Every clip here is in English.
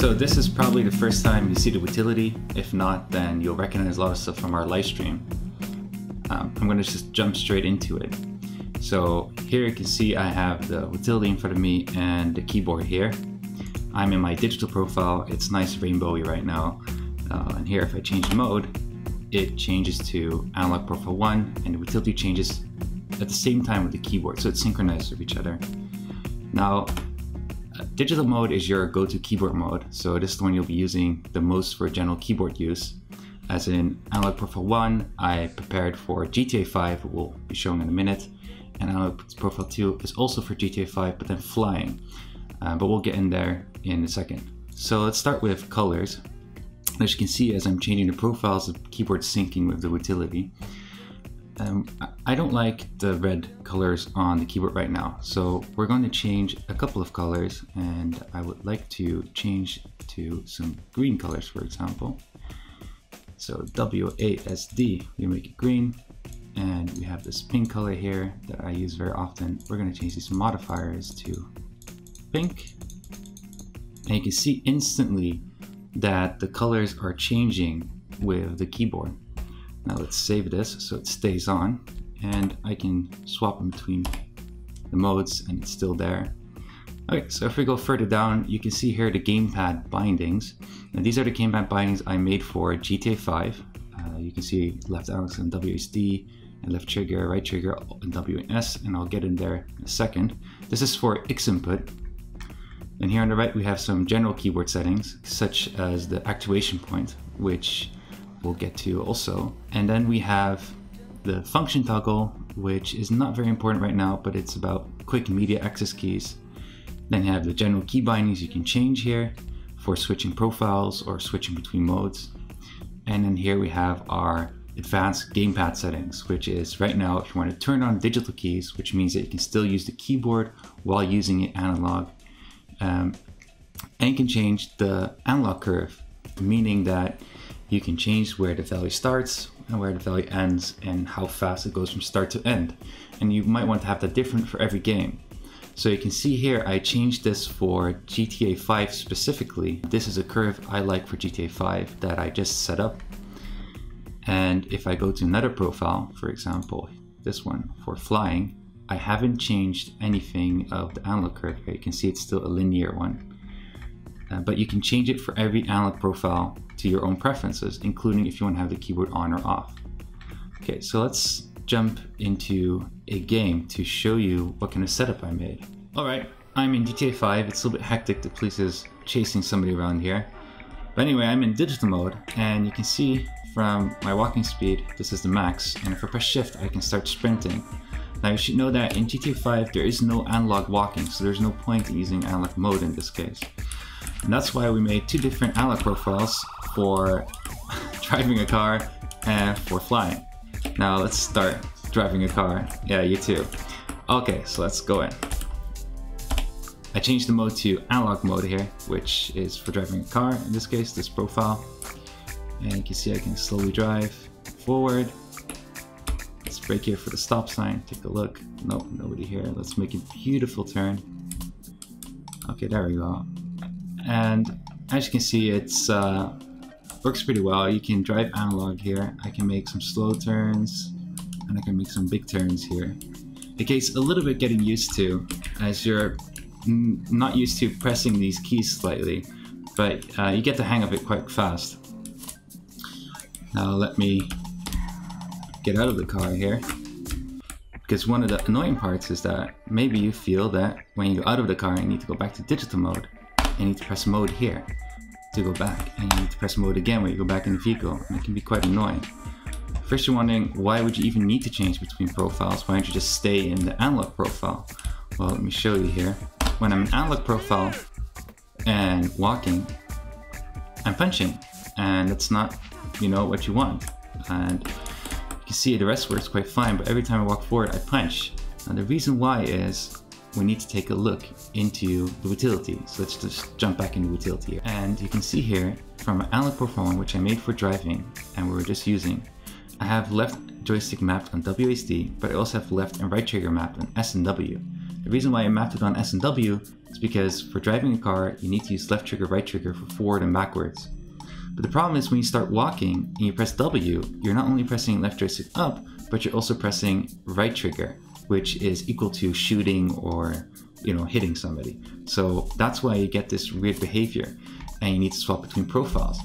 So this is probably the first time you see the utility. If not, then you'll recognize a lot of stuff from our live stream. Um, I'm gonna just jump straight into it. So here you can see I have the utility in front of me and the keyboard here. I'm in my digital profile. It's nice rainbowy right now. Uh, and here if I change mode, it changes to analog profile 1 and the utility changes at the same time with the keyboard. So it's synchronized with each other. Now, digital mode is your go-to keyboard mode. So this is the one you'll be using the most for general keyboard use. As in Analog Profile 1, I prepared for GTA 5, we'll be showing in a minute. And Analog Profile 2 is also for GTA 5, but then flying. Uh, but we'll get in there in a second. So let's start with colors. As you can see, as I'm changing the profiles, the keyboard syncing with the utility. Um, I don't like the red colors on the keyboard right now, so we're going to change a couple of colors and I would like to change to some green colors, for example. So WASD, we make it green, and we have this pink color here that I use very often. We're going to change these modifiers to pink, and you can see instantly that the colors are changing with the keyboard. Now let's save this so it stays on and I can swap in between the modes and it's still there. Okay, so if we go further down, you can see here the gamepad bindings. Now these are the gamepad bindings I made for GTA 5. Uh, you can see left analog and WASD, and left trigger, right trigger, and W and S, and I'll get in there in a second. This is for X input. And here on the right, we have some general keyboard settings, such as the actuation point, which we'll get to also. And then we have the function toggle, which is not very important right now, but it's about quick media access keys. Then you have the general key bindings you can change here for switching profiles or switching between modes. And then here we have our advanced gamepad settings, which is right now if you want to turn on digital keys, which means that you can still use the keyboard while using it analog. Um, and you can change the analog curve, meaning that you can change where the value starts and where the value ends and how fast it goes from start to end. And you might want to have that different for every game. So you can see here, I changed this for GTA 5 specifically. This is a curve I like for GTA 5 that I just set up. And if I go to another profile, for example, this one for flying, I haven't changed anything of the analog curve here. You can see it's still a linear one. Uh, but you can change it for every analog profile to your own preferences, including if you want to have the keyboard on or off. Okay, so let's jump into a game to show you what kind of setup I made. Alright, I'm in GTA 5, it's a little bit hectic, the police is chasing somebody around here. But anyway, I'm in digital mode, and you can see from my walking speed, this is the max, and if I press shift I can start sprinting. Now you should know that in GTA 5 there is no analog walking, so there's no point in using analog mode in this case. And that's why we made two different analog profiles for driving a car and for flying. Now let's start driving a car. Yeah, you too. Okay, so let's go in. I changed the mode to analog mode here, which is for driving a car, in this case, this profile. And you can see I can slowly drive forward. Let's brake here for the stop sign, take a look. Nope, nobody here. Let's make a beautiful turn. Okay, there we go. And as you can see, it's uh, works pretty well. You can drive analog here. I can make some slow turns and I can make some big turns here. It takes a little bit getting used to as you're not used to pressing these keys slightly, but uh, you get the hang of it quite fast. Now let me get out of the car here. Because one of the annoying parts is that maybe you feel that when you go out of the car you need to go back to digital mode. You need to press mode here to go back and you need to press mode again when you go back in the vehicle and it can be quite annoying. First you're wondering why would you even need to change between profiles? Why don't you just stay in the analog profile? Well let me show you here. When I'm in analog profile and walking, I'm punching and that's not you know what you want. And you can see the rest works quite fine but every time I walk forward I punch. And the reason why is we need to take a look into the utility. So let's just jump back into utility. And you can see here from analog profile which I made for driving and we were just using, I have left joystick mapped on WASD, but I also have left and right trigger mapped on S and W. The reason why I mapped it on S and W is because for driving a car, you need to use left trigger, right trigger for forward and backwards. But the problem is when you start walking and you press W, you're not only pressing left joystick up, but you're also pressing right trigger, which is equal to shooting or you know hitting somebody. So that's why you get this weird behavior and you need to swap between profiles.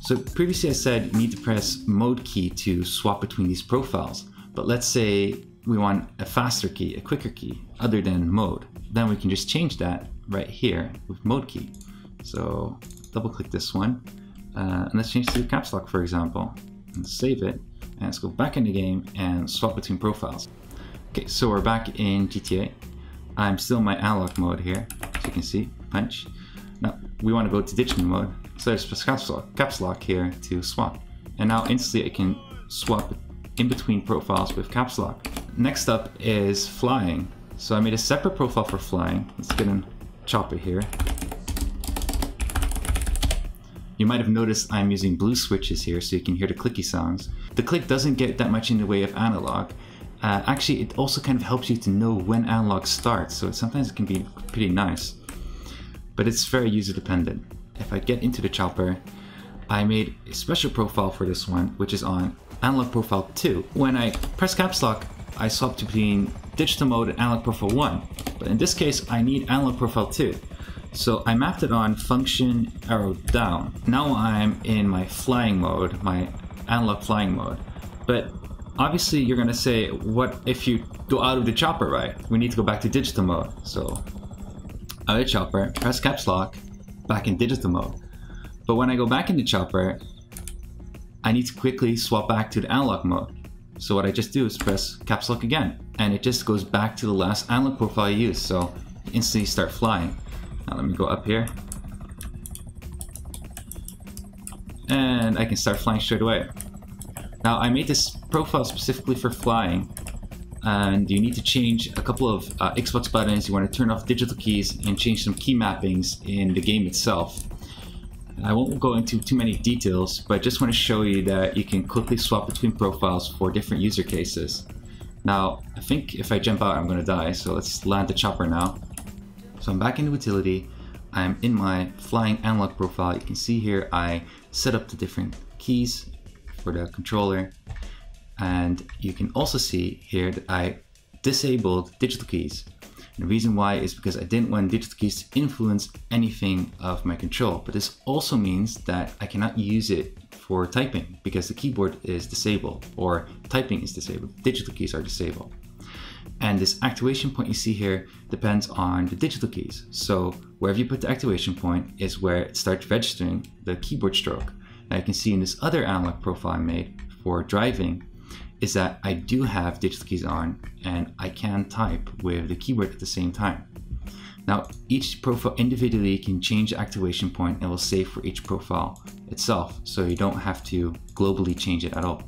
So previously I said you need to press mode key to swap between these profiles. But let's say we want a faster key, a quicker key, other than mode. Then we can just change that right here with mode key. So double click this one. Uh, and let's change to caps lock, for example, and save it. And let's go back in the game and swap between profiles. Okay, so we're back in GTA. I'm still in my analog mode here, as you can see, punch. Now, we want to go to digital mode, so there's caps lock, caps lock here to swap. And now instantly I can swap in between profiles with caps lock. Next up is flying. So I made a separate profile for flying. Let's get in chopper here. You might have noticed I'm using blue switches here so you can hear the clicky sounds. The click doesn't get that much in the way of analog. Uh, actually, it also kind of helps you to know when analog starts, so sometimes it can be pretty nice. But it's very user dependent. If I get into the chopper, I made a special profile for this one, which is on analog profile 2. When I press caps lock, I swap between digital mode and analog profile 1. But in this case, I need analog profile 2. So I mapped it on function arrow down. Now I'm in my flying mode, my analog flying mode. But obviously you're gonna say, what if you go out of the chopper, right? We need to go back to digital mode. So out of chopper, press caps lock, back in digital mode. But when I go back in the chopper, I need to quickly swap back to the analog mode. So what I just do is press caps lock again, and it just goes back to the last analog profile I used. So instantly start flying. Now let me go up here. And I can start flying straight away. Now I made this profile specifically for flying and you need to change a couple of uh, Xbox buttons. You want to turn off digital keys and change some key mappings in the game itself. I won't go into too many details, but I just want to show you that you can quickly swap between profiles for different user cases. Now, I think if I jump out, I'm going to die, so let's land the chopper now. So I'm back in the utility. I'm in my flying analog profile. You can see here I set up the different keys for the controller. And you can also see here that I disabled digital keys. And the reason why is because I didn't want digital keys to influence anything of my control. But this also means that I cannot use it for typing because the keyboard is disabled or typing is disabled. Digital keys are disabled. And this activation point you see here depends on the digital keys. So wherever you put the activation point is where it starts registering the keyboard stroke. You can see in this other analog profile I made for driving is that I do have digital keys on and I can type with the keyboard at the same time. Now each profile individually can change the activation point and will save for each profile itself so you don't have to globally change it at all.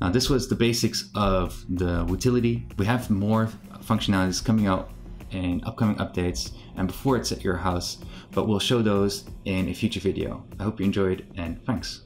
Now this was the basics of the utility. We have more functionalities coming out in upcoming updates and before it's at your house, but we'll show those in a future video. I hope you enjoyed and thanks.